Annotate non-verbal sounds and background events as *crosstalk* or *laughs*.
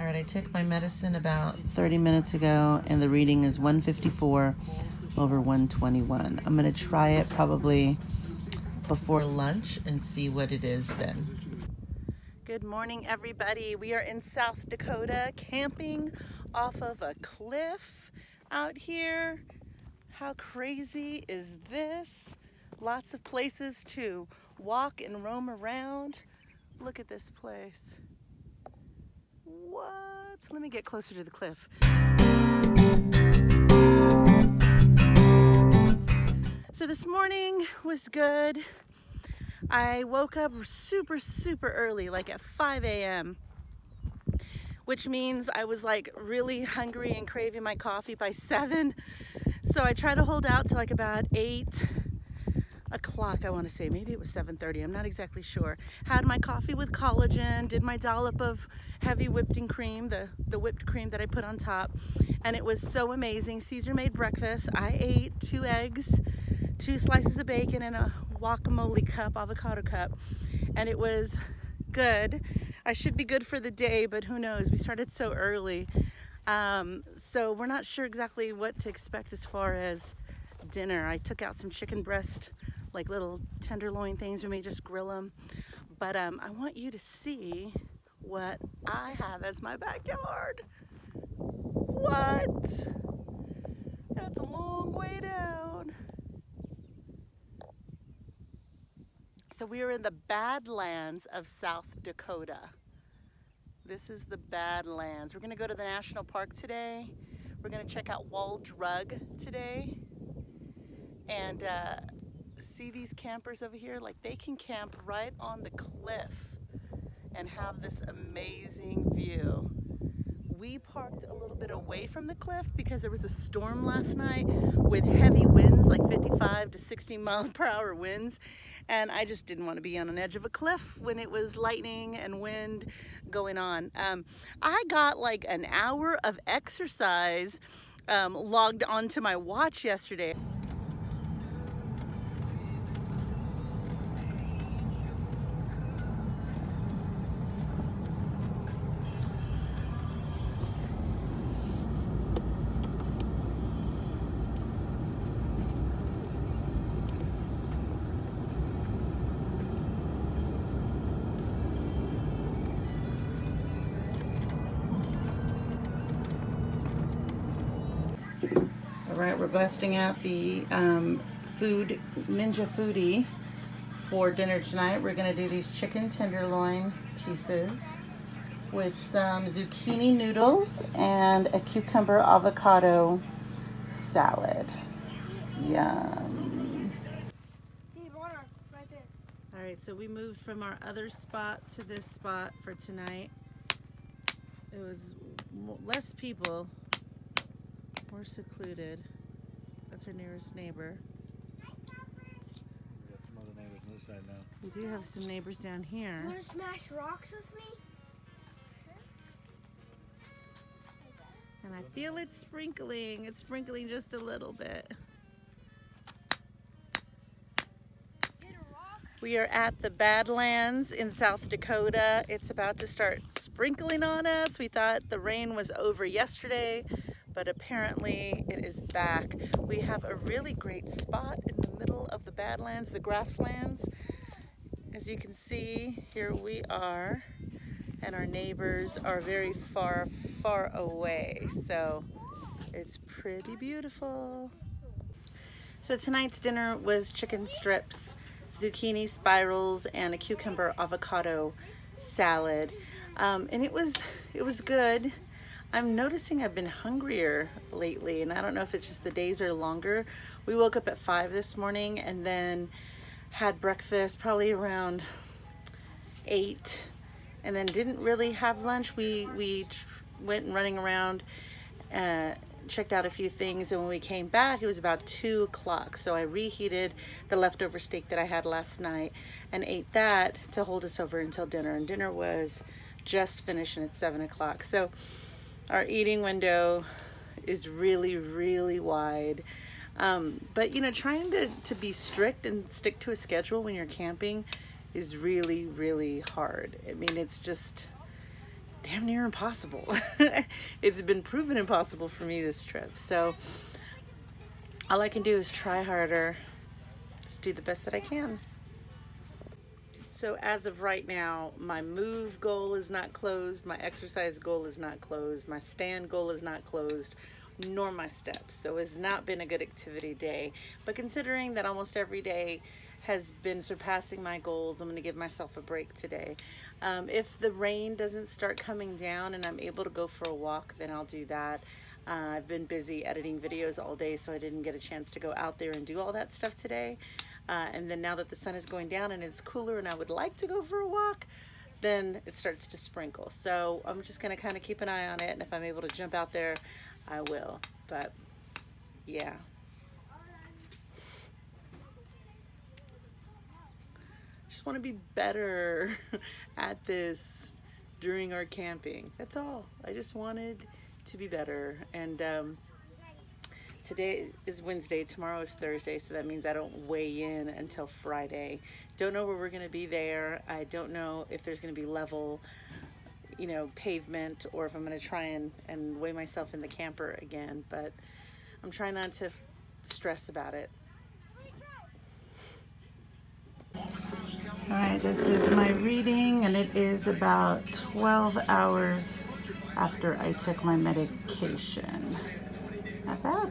All right, I took my medicine about 30 minutes ago, and the reading is 154 over 121. I'm gonna try it probably before lunch and see what it is then. Good morning, everybody. We are in South Dakota camping off of a cliff out here. How crazy is this? Lots of places to walk and roam around. Look at this place. Let me get closer to the cliff. So this morning was good. I woke up super, super early, like at 5 a.m., which means I was like really hungry and craving my coffee by 7. So I tried to hold out to like about 8 o'clock, I want to say. Maybe it was 7.30. I'm not exactly sure. Had my coffee with collagen, did my dollop of heavy whipping cream, the, the whipped cream that I put on top. And it was so amazing. Caesar made breakfast. I ate two eggs, two slices of bacon, and a guacamole cup, avocado cup. And it was good. I should be good for the day, but who knows? We started so early. Um, so we're not sure exactly what to expect as far as dinner. I took out some chicken breast like little tenderloin things. We may just grill them. But um, I want you to see what I have as my backyard. What? That's a long way down. So we are in the Badlands of South Dakota. This is the Badlands. We're gonna go to the national park today. We're gonna check out Wall Drug today. And uh, see these campers over here? Like they can camp right on the cliff and have this amazing view. We parked a little bit away from the cliff because there was a storm last night with heavy winds, like 55 to 60 miles per hour winds. And I just didn't want to be on an edge of a cliff when it was lightning and wind going on. Um, I got like an hour of exercise um, logged onto my watch yesterday. Right, we're busting out the um, food, Ninja Foodi for dinner tonight. We're gonna do these chicken tenderloin pieces with some zucchini noodles and a cucumber avocado salad. Yum. All right, so we moved from our other spot to this spot for tonight. It was less people more secluded. That's our nearest neighbor. We got some other neighbors on this side now. We do have some neighbors down here. You want to smash rocks with me? And I feel it sprinkling. It's sprinkling just a little bit. We are at the Badlands in South Dakota. It's about to start sprinkling on us. We thought the rain was over yesterday, but apparently it is back. We have a really great spot in the middle of the Badlands, the grasslands. As you can see, here we are, and our neighbors are very far, far away. So it's pretty beautiful. So tonight's dinner was chicken strips, zucchini spirals, and a cucumber avocado salad. Um, and it was, it was good. I'm noticing I've been hungrier lately and I don't know if it's just the days are longer. We woke up at five this morning and then had breakfast probably around eight and then didn't really have lunch. We, we went running around, uh, checked out a few things and when we came back it was about two o'clock so I reheated the leftover steak that I had last night and ate that to hold us over until dinner and dinner was just finishing at seven o'clock so our eating window is really, really wide. Um, but you know, trying to, to be strict and stick to a schedule when you're camping is really, really hard. I mean, it's just, damn near impossible. *laughs* it's been proven impossible for me this trip. So all I can do is try harder, just do the best that I can. So as of right now, my move goal is not closed, my exercise goal is not closed, my stand goal is not closed, nor my steps. So it's not been a good activity day. But considering that almost every day has been surpassing my goals, I'm gonna give myself a break today. Um, if the rain doesn't start coming down and I'm able to go for a walk, then I'll do that. Uh, I've been busy editing videos all day, so I didn't get a chance to go out there and do all that stuff today. Uh, and then now that the sun is going down and it's cooler and I would like to go for a walk, then it starts to sprinkle. So I'm just gonna kind of keep an eye on it. And if I'm able to jump out there, I will. But yeah. I just want to be better *laughs* at this during our camping. That's all. I just wanted to be better. And um, today is Wednesday, tomorrow is Thursday, so that means I don't weigh in until Friday. Don't know where we're gonna be there. I don't know if there's gonna be level, you know, pavement or if I'm gonna try and, and weigh myself in the camper again, but I'm trying not to stress about it. All right, this is my reading and it is about 12 hours after I took my medication. Not bad.